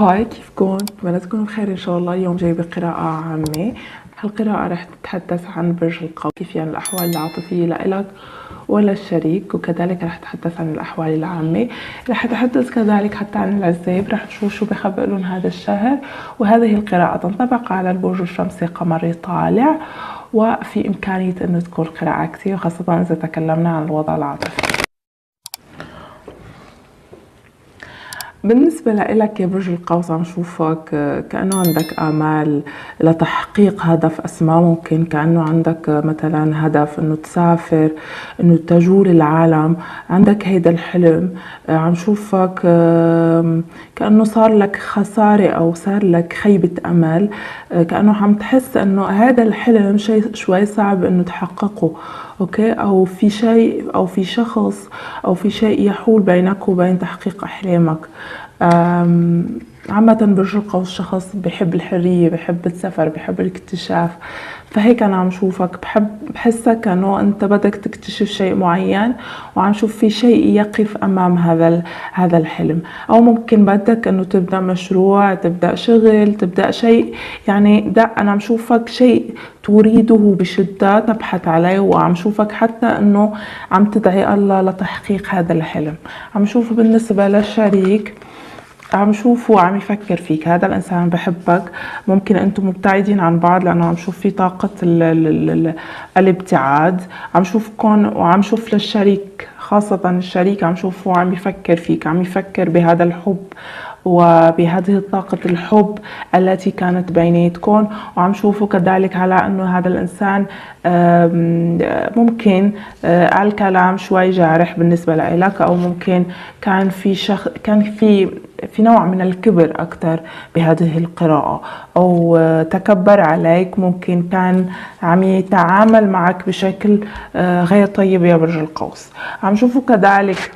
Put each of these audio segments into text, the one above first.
هاي كيفكم؟ بتمنى تكونوا بخير إن شاء الله. اليوم جايبة قراءة عامة. هالقراءة رح تتحدث عن برج القوس كيف يعني الأحوال العاطفية لإلك وللشريك وكذلك رح تتحدث عن الأحوال العامة. رح أتحدث كذلك حتى عن العزاب. رح نشوف شو بخبئ لهم هذا الشهر. وهذه القراءة تنطبق على البرج الشمسي قمري طالع. وفي إمكانية أنه تكون قراءة كثير خاصة إذا تكلمنا عن الوضع العاطفي. بالنسبة لإلك يا برج القوس عم شوفك كأنه عندك آمال لتحقيق هدف أسمى ممكن كأنه عندك مثلا هدف إنه تسافر إنه تجول العالم. عندك هيدا الحلم. عم شوفك كأنه صار لك خسارة أو صار لك خيبة أمل. كأنه عم تحس إنه هذا الحلم شيء شوي صعب إنه تحققه. أوكي؟ أو في شيء أو في شخص أو في شيء يحول بينك وبين تحقيق أحلامك. عامة برج القوس شخص بحب الحرية بحب السفر بحب الاكتشاف. فهيك أنا عم شوفك. بحب بحسك انه أنت بدك تكتشف شيء معين وعم شوف في شيء يقف أمام هذا هذا الحلم. أو ممكن بدك إنه تبدأ مشروع تبدأ شغل تبدأ شيء. يعني ده أنا عم شوفك شيء تريده بشده تبحث عليه وعم شوفك حتى إنه عم تدعي الله لتحقيق هذا الحلم. عم شوف بالنسبة للشريك. عم شوفه عم يفكر فيك هذا الإنسان بحبك. ممكن أنتم مبتعدين عن بعض لأنه عم شوف في طاقة ال ال ال الابتعاد. عم شوفكم وعم شوف للشريك خاصة الشريك عم شوفه عم يفكر فيك عم يفكر بهذا الحب وبهذه طاقة الحب التي كانت بيناتكم وعم شوفوا كذلك على أنه هذا الإنسان ممكن آه، الكلام شوي جارح بالنسبة لك أو ممكن كان في شخ كان في في نوع من الكبر أكثر بهذه القراءة. أو آه، تكبر عليك ممكن كان عم يتعامل معك بشكل آه، غير طيب يا برج القوس. عم شوفوا كذلك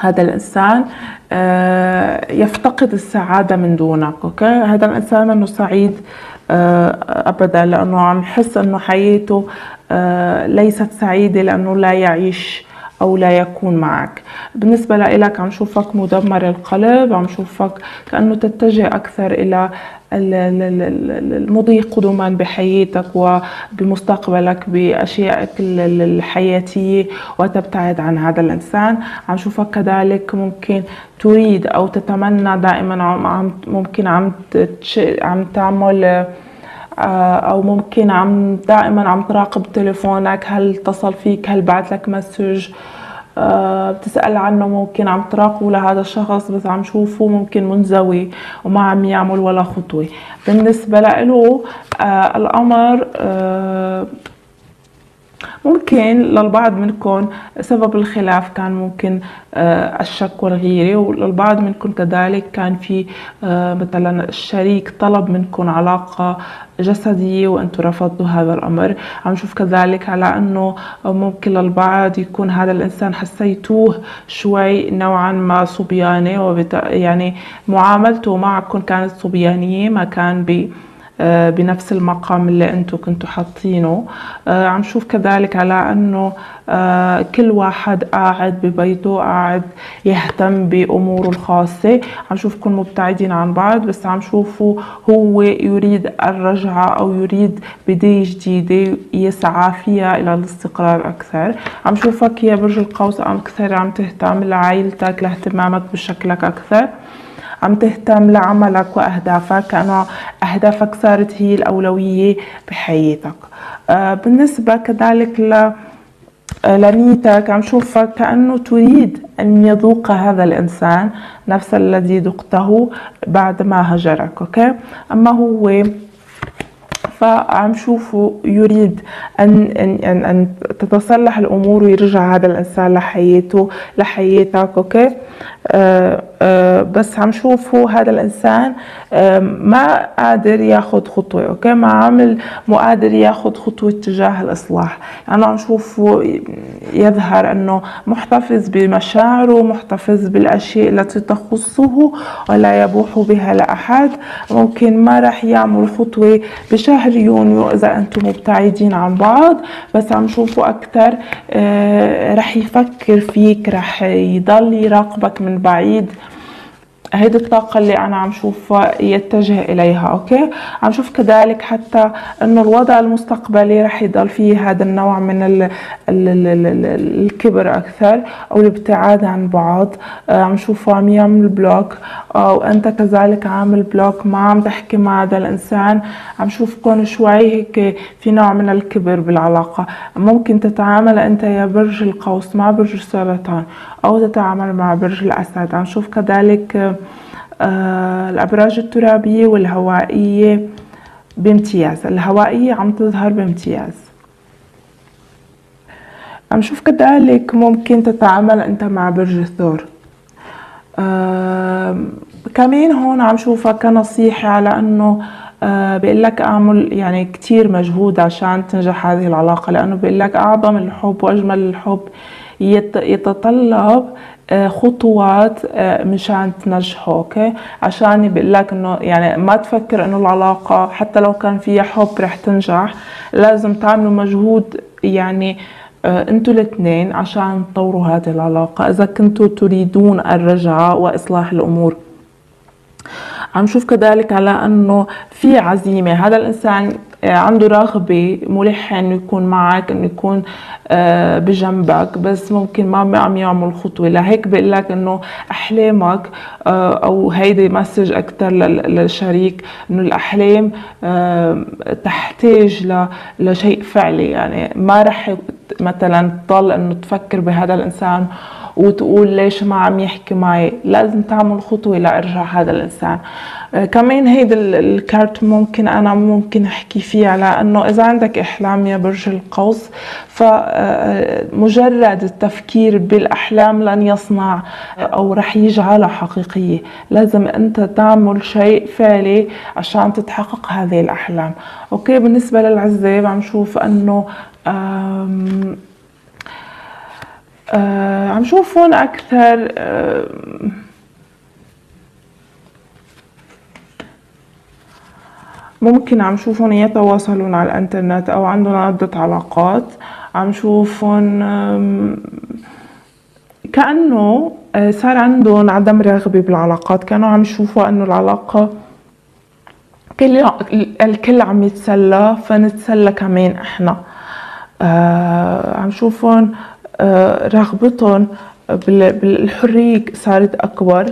هذا الإنسان آه، يفتقد السعادة من دونك okay؟ هذا الإنسان منه سعيد أبدا لأنه عم يحس أنه حياته ليست سعيدة لأنه لا يعيش أو لا يكون معك. بالنسبة لإلك عم شوفك مدمر القلب عم شوفك كأنه تتجه أكثر إلى المضي قدما بحياتك وبمستقبلك بأشيائك الحياتية وتبتعد عن هذا الإنسان. عم شوفك كذلك ممكن تريد أو تتمنى دائما عم ممكن عم عم تعمل أو ممكن عم دائما عم تراقب تليفونك هل اتصل فيك هل بعت لك مسج. آه، بتسأل عنه ممكن عم تراقبه لهذا الشخص بس عم شوفه ممكن منزوي وما عم يعمل ولا خطوة. بالنسبة له آه الأمر آه ممكن للبعض منكم سبب الخلاف كان ممكن آه، الشك والغيرة وللبعض منكم كذلك كان في آه، مثلا الشريك طلب منكم علاقة جسدية وأنتم رفضتوا هذا الأمر. عم نشوف كذلك على إنه ممكن للبعض يكون هذا الإنسان حسيتوه شوي نوعا ما صبياني وبت... يعني معاملته معكم كانت صبيانية ما كان ب بنفس المقام اللي أنتم كنتوا حاطينه. آه، عم شوف كذلك على انه آه، كل واحد قاعد ببيته قاعد يهتم بأموره الخاصة. عم شوفكم مبتعدين عن بعض بس عم شوفه هو يريد الرجعة أو يريد بداية جديدة يسعى فيها إلى الاستقرار أكثر. عم شوفك يا برج القوس عم كثر عم تهتم لعائلتك لاهتمامك بشكلك أكثر. عم تهتم لعملك وأهدافك. كانه أهدافك صارت هي الأولوية بحياتك. آه، بالنسبة كذلك ل آه، لنيتك عم شوفك كأنه تريد أن يذوق هذا الإنسان نفس الذي ذقته بعد ما هجرك okay؟ أما هو فعم شوفه يريد أن, أن, أن, أن تتصلح الأمور ويرجع هذا الإنسان لحياته لحياتك okay؟ آه آه بس عم شوفه هذا الإنسان آه ما قادر ياخذ خطوة okay؟ ما عامل مو قادر ياخذ خطوة تجاه الإصلاح. لأنه عم شوفه يظهر أنه محتفظ بمشاعره محتفظ بالأشياء التي تخصه ولا يبوح بها لأحد. ممكن ما راح يعمل خطوة بشهر يونيو إذا أنتم مبتعدين عن بعض بس عم شوفه أكثر آه رح يفكر فيك رح يضل يراقبك من بعيد. هيدي الطاقة اللي أنا عم شوفها يتجه إليها أوكي؟ عم شوف كذلك حتى إنه الوضع المستقبلي رح يضل فيه هذا النوع من ال ال ال ال ال الكبر أكثر أو الابتعاد عن بعض. آه، عم شوفه عم يعمل block أو أنت كذلك عامل بلوك ما عم تحكي مع هذا الإنسان. عم شوفكم شوي هيك في نوع من الكبر بالعلاقة. ممكن تتعامل أنت يا برج القوس مع برج السرطان أو تتعامل مع برج الأسد. عم شوف كذلك آه، الأبراج الترابية والهوائية بامتياز. الهوائية عم تظهر بامتياز. عم شوف كذلك ممكن تتعامل أنت مع برج الثور. آه كمان هون عم شوفها كنصيحة على أنه آه بيقول لك أعمل يعني كتير مجهود عشان تنجح هذه العلاقة لأنه بيقول لك أعظم الحب وأجمل الحب يتطلب آه، خطوات آه، مشان تنجحه أوكي؟ عشان بقول لك انه يعني ما تفكر إنه العلاقة حتى لو كان فيها حب رح تنجح لازم تعملوا مجهود يعني آه، أنتوا الاثنين عشان تطوروا هذه العلاقة. إذا كنتوا تريدون الرجعة وإصلاح الأمور. عم شوف كذلك على إنه في عزيمة. هذا الإنسان عنده رغبة ملحة إنه يكون معك إنه يكون آه، بجنبك بس ممكن ما عم يعمل خطوة. لهيك بقول لك إنه أحلامك آه، أو هيدي مسج أكثر للشريك إنه الأحلام آه، تحتاج لشيء فعلي. يعني ما رح مثلا تضل إنه تفكر بهذا الإنسان وتقول ليش ما عم يحكي معي؟ لازم تعمل خطوة لأرجع هذا الإنسان. آه كمان هيدا الكارت ممكن أنا ممكن أحكي فيه على أنه إذا عندك إحلام يا برج القوس فمجرد آه، التفكير بالأحلام لن يصنع أو رح يجعلها حقيقية. لازم أنت تعمل شيء فعلي عشان تتحقق هذه الأحلام. أوكي بالنسبة للعزاب عم شوف أنه آه عم شوف هون أكثر آه ممكن عم شوفهم يتواصلون على الإنترنت أو عندهم عدة علاقات. عم شوفهم كأنه آه، صار عندهم عدم رغبة بالعلاقات كانوا عم يشوفوا إنه العلاقة كل الكل عم يتسلى فنتسلى كمان إحنا. آه عم شوفهم رغبتهم بالحرية صارت أكبر.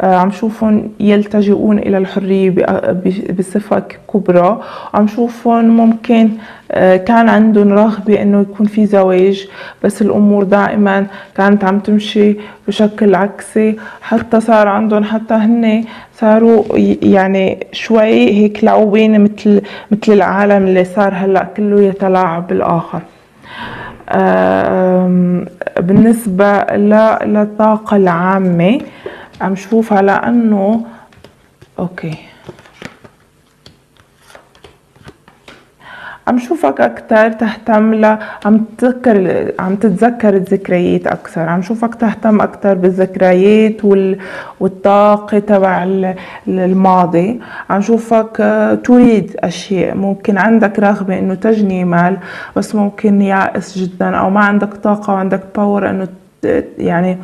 آه، عم شوفهم يلتجئون إلى الحرية بصفة كبرى. عم شوفهم ممكن آه، كان عندهم رغبة إنه يكون في زواج بس الأمور دائما كانت عم تمشي بشكل عكسي. حتى صار عندهم حتى هن صاروا يعني شوي هيك لعوبين مثل مثل العالم اللي صار هلأ كله يتلاعب بالآخر. بالنسبة للطاقة العامة عم شوف على أنه أوكي. عم شوفك أكثر تهتم ل عم تتذكر عم تتذكر الذكريات أكثر. عم شوفك تهتم أكثر بالذكريات وال... والطاقة تبع الماضي. عم شوفك آه، تريد أشياء. ممكن عندك رغبة إنه تجني مال بس ممكن يائس جدا أو ما عندك طاقة وعندك power إنه يعني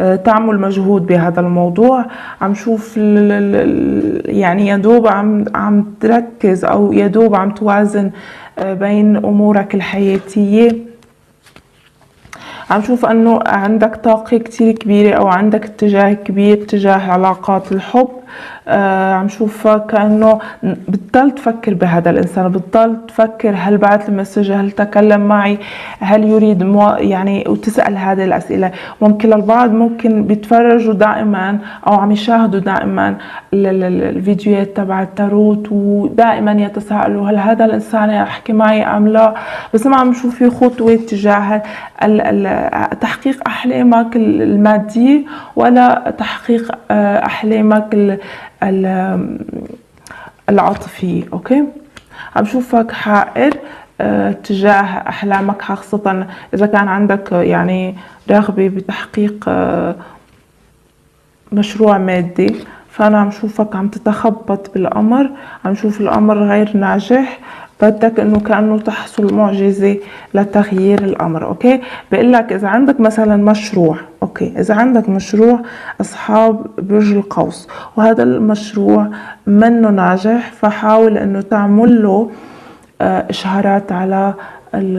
آه، تعمل مجهود بهذا الموضوع. عم شوف يعني يدوب عم عم تركز أو يدوب عم توازن بين أمورك الحياتية. عم شوف أنه عندك طاقة كتير كبيرة أو عندك اتجاه كبير تجاه علاقات الحب. آه عم شوفها كأنه بتضل تفكر بهذا الإنسان بتضل تفكر هل بعث ال message هل تكلم معي هل يريد مو يعني وتسأل هذه الأسئلة. ممكن للبعض ممكن بيتفرجوا دائما أو عم يشاهدوا دائما الفيديوهات تبع التاروت ودائما يتساءلوا هل هذا الإنسان يحكي معي أم لا. بس ما عم نشوف في خطوة تجاه تحقيق أحلامك المادية ولا تحقيق آه، أحلامك العاطفية أوكي؟ عم شوفك حائر آه، تجاه أحلامك خاصة إذا كان عندك يعني رغبة بتحقيق آه، مشروع مادي. فأنا عم شوفك عم تتخبط بالأمر. عم شوف الأمر غير ناجح. بدك إنه كأنه تحصل معجزة لتغيير الأمر okay؟ بقول لك إذا عندك مثلا مشروع okay. إذا عندك مشروع أصحاب برج القوس وهذا المشروع منه ناجح فحاول إنه تعمل له آه، اشهارات على ال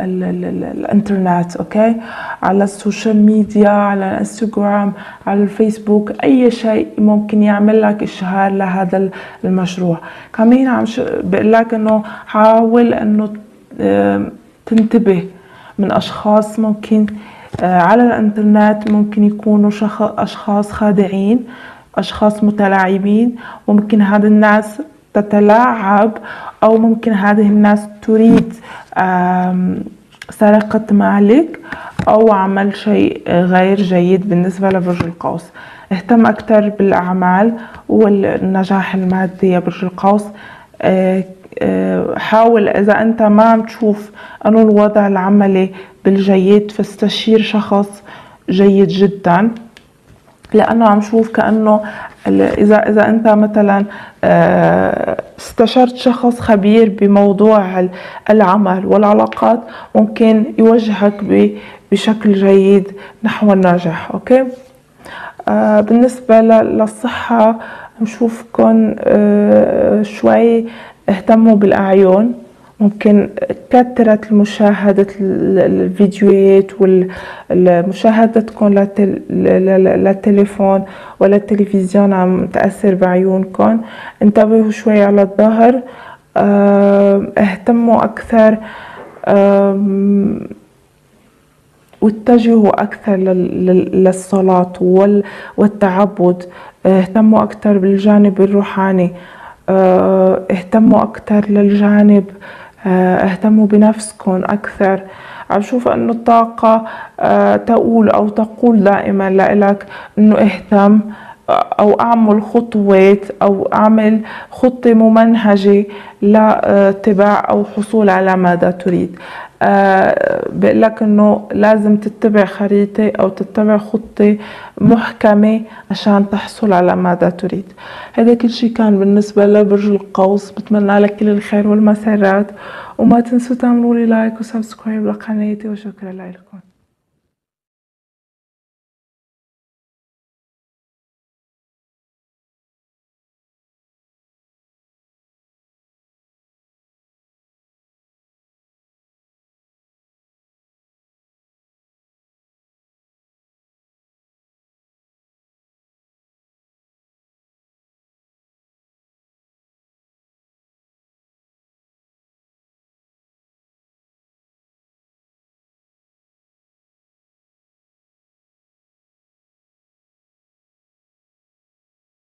ال ال الإنترنت okay؟ على ال social media على الإنستغرام على الفيسبوك أي شيء ممكن يعمل لك اشهار لهذا المشروع. كمان عم بقول لك إنه حاول إنه تنتبه من أشخاص ممكن على الإنترنت ممكن يكونوا أشخاص خادعين أشخاص متلاعبين ممكن هذا الناس تتلاعب أو ممكن هذه الناس تريد سرقة مالك أو عمل شيء غير جيد بالنسبة لبرج القوس. اهتم أكثر بالأعمال والنجاح المادي يا برج القوس. آه، آه، حاول إذا أنت ما عم تشوف أنه الوضع العملي بالجيد فاستشير شخص جيد جدا. لأنه عم شوف كأنه اذا إذا أنت مثلا آه، استشرت شخص خبير بموضوع العمل والعلاقات ممكن يوجهك بشكل جيد نحو النجاح okay؟ آه، بالنسبة للصحة نشوفكم آه، شوي اهتموا بالأعين ممكن كثرت مشاهدة الفيديوهات ومشاهدتكم للتليفون ولا التلفزيون عم تأثر بعيونكم انتبهوا شوي على الظهر. اهتموا أكثر واتجهوا أكثر للصلاة والتعبد. اهتموا أكثر بالجانب الروحاني. اهتموا أكثر للجانب آه، اهتموا بنفسكم أكثر. عم شوف إنه الطاقة آه، تقول أو تقول دائما لإلك إنه اهتم أو أعمل خطوات أو أعمل خطة ممنهجة لاتباع أو حصول على ماذا تريد. أه بقول لك إنه لازم تتبع خريطة أو تتبع خطة محكمة عشان تحصل على ماذا تريد. هذا كل شيء كان بالنسبة لبرج القوس. بتمنى لك كل الخير والمسرات. وما تنسوا تعملوا لي like و subscribe لقناتي. وشكرا لكم.